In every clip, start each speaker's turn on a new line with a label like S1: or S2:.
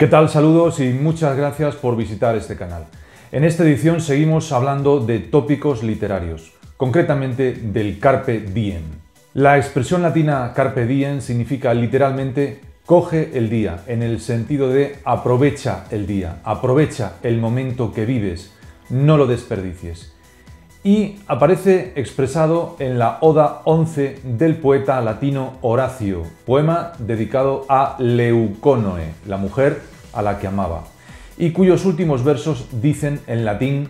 S1: ¿Qué tal? Saludos y muchas gracias por visitar este canal. En esta edición seguimos hablando de tópicos literarios, concretamente del carpe diem. La expresión latina carpe diem significa literalmente coge el día, en el sentido de aprovecha el día, aprovecha el momento que vives, no lo desperdicies. Y aparece expresado en la Oda 11 del poeta latino Horacio, poema dedicado a Leucónoe, la mujer a la que amaba, y cuyos últimos versos dicen en latín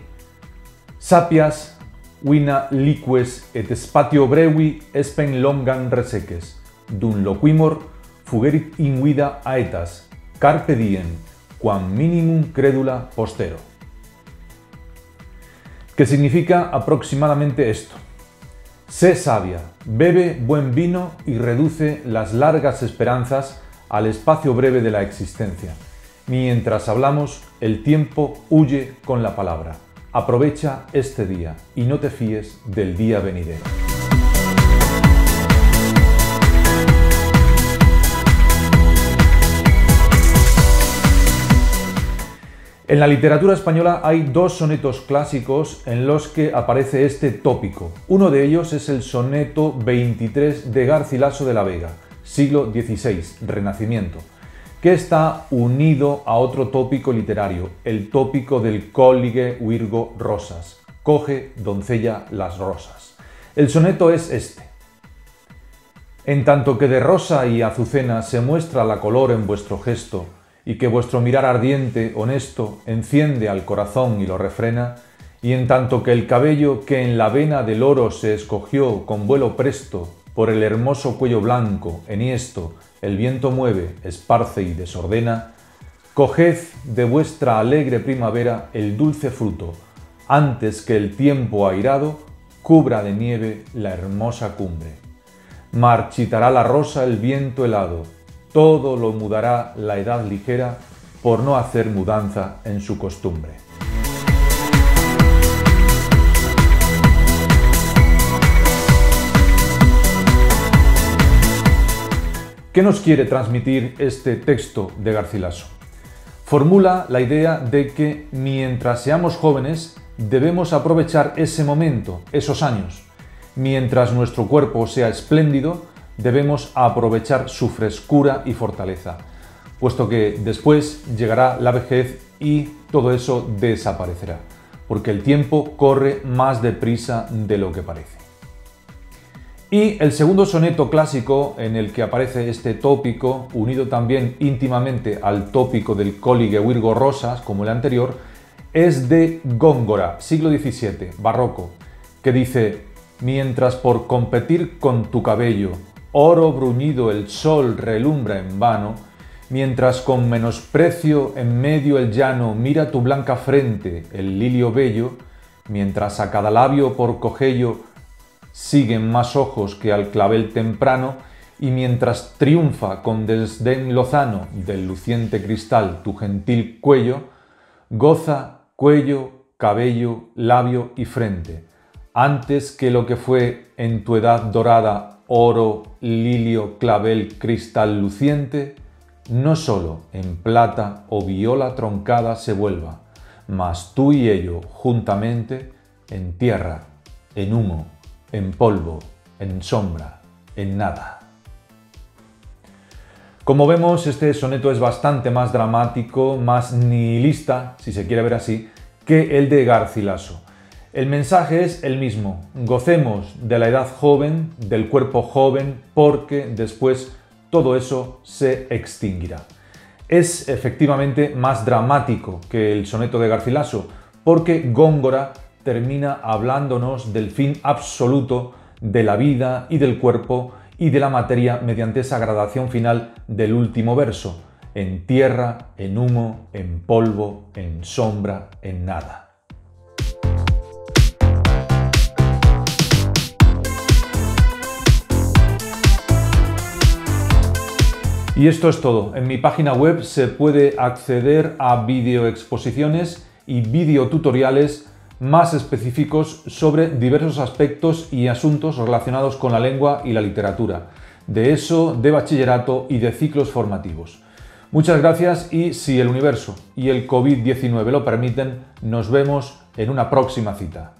S1: Sapias vina liques et spatio brevi espen longan reseques, dun loquimor fugerit inguida aetas, carpe diem, quam minimum credula postero. Que significa aproximadamente esto. Sé sabia, bebe buen vino y reduce las largas esperanzas al espacio breve de la existencia. Mientras hablamos, el tiempo huye con la palabra. Aprovecha este día y no te fíes del día venidero. En la literatura española hay dos sonetos clásicos en los que aparece este tópico. Uno de ellos es el soneto 23 de Garcilaso de la Vega, siglo XVI, Renacimiento, que está unido a otro tópico literario, el tópico del cóligue Virgo Rosas. Coge, doncella, las rosas. El soneto es este. En tanto que de rosa y azucena se muestra la color en vuestro gesto, y que vuestro mirar ardiente, honesto, enciende al corazón y lo refrena, y en tanto que el cabello que en la vena del oro se escogió con vuelo presto por el hermoso cuello blanco, enhiesto, el viento mueve, esparce y desordena, coged de vuestra alegre primavera el dulce fruto, antes que el tiempo airado cubra de nieve la hermosa cumbre. Marchitará la rosa el viento helado, todo lo mudará la edad ligera por no hacer mudanza en su costumbre. ¿Qué nos quiere transmitir este texto de Garcilaso? Formula la idea de que mientras seamos jóvenes debemos aprovechar ese momento, esos años. Mientras nuestro cuerpo sea espléndido, debemos aprovechar su frescura y fortaleza, puesto que después llegará la vejez y todo eso desaparecerá, porque el tiempo corre más deprisa de lo que parece. Y el segundo soneto clásico en el que aparece este tópico, unido también íntimamente al tópico del cóligue Virgo Rosas, como el anterior, es de Góngora, siglo XVII, barroco, que dice, mientras por competir con tu cabello oro bruñido el sol relumbra en vano, mientras con menosprecio en medio el llano mira tu blanca frente el lilio bello, mientras a cada labio por cogello siguen más ojos que al clavel temprano, y mientras triunfa con desdén lozano del luciente cristal tu gentil cuello, goza cuello, cabello, labio y frente, antes que lo que fue en tu edad dorada oro, lilio, clavel, cristal luciente, no solo en plata o viola troncada se vuelva, mas tú y ello juntamente en tierra, en humo, en polvo, en sombra, en nada. Como vemos, este soneto es bastante más dramático, más nihilista, si se quiere ver así, que el de Garcilaso. El mensaje es el mismo. Gocemos de la edad joven, del cuerpo joven, porque después todo eso se extinguirá. Es efectivamente más dramático que el soneto de Garcilaso, porque Góngora termina hablándonos del fin absoluto de la vida y del cuerpo y de la materia mediante esa gradación final del último verso, en tierra, en humo, en polvo, en sombra, en nada. Y esto es todo. En mi página web se puede acceder a videoexposiciones y videotutoriales más específicos sobre diversos aspectos y asuntos relacionados con la lengua y la literatura, de eso, de bachillerato y de ciclos formativos. Muchas gracias y si el universo y el COVID-19 lo permiten, nos vemos en una próxima cita.